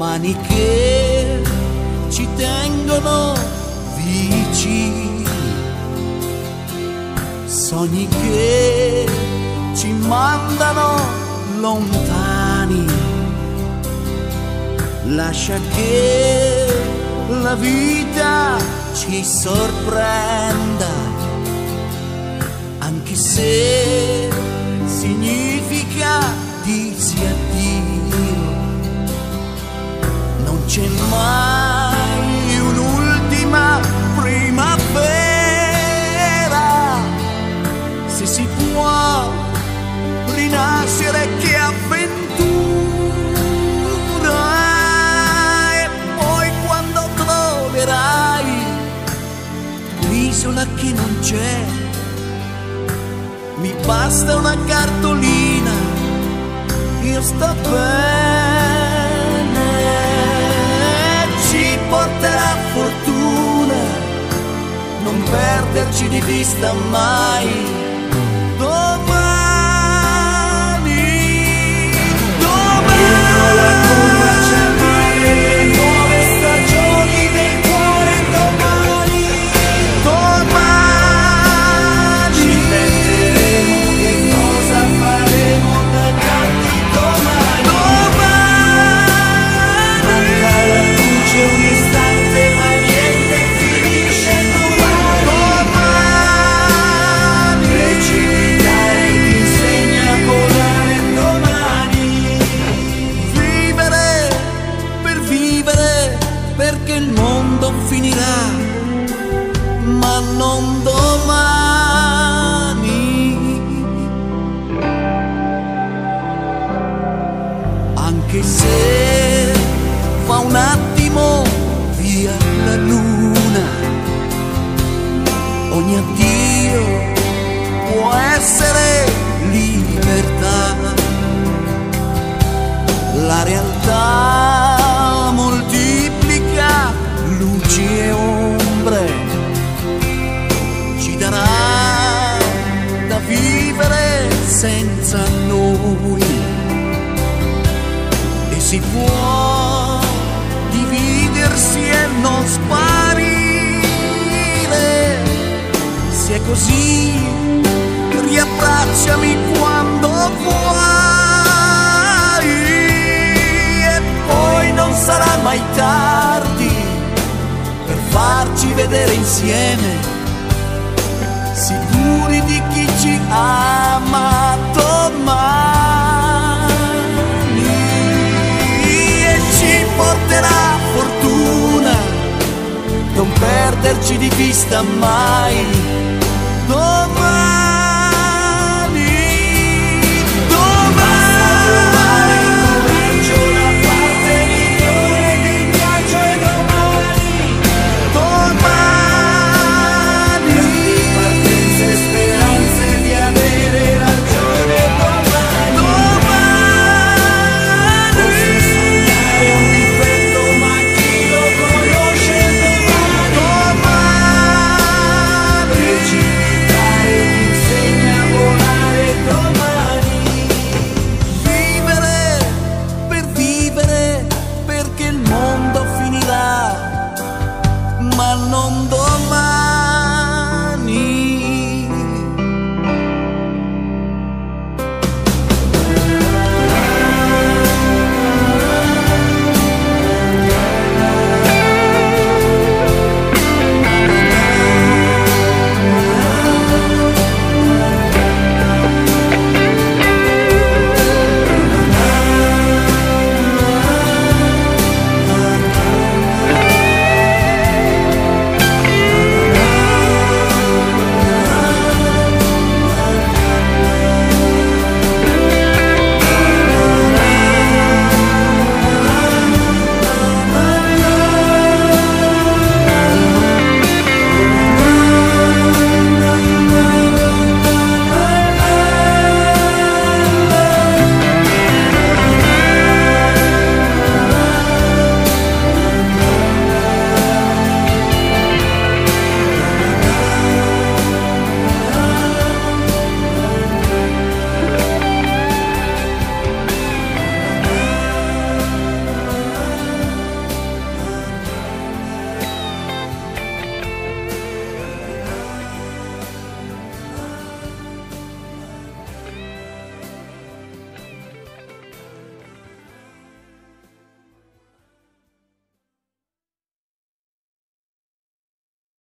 mani che ci tengono vicini, sogni che ci mandano lontani. Lascia che la vita ci sorprenda, anche se significa addio. Non c'è, mi basta una cartolina, io sto bene, ci porterà fortuna, non perderci di vista mai. Mondo finirà ma non domani. Anche se fa un attimo via la luna ogni addio può essere si può dividersi e non sparire. Se è così, riabbracciami quando vuoi. E poi non sarà mai tardi per farci vedere insieme. Sicuri di chi ci ama perderci di vista mai. Non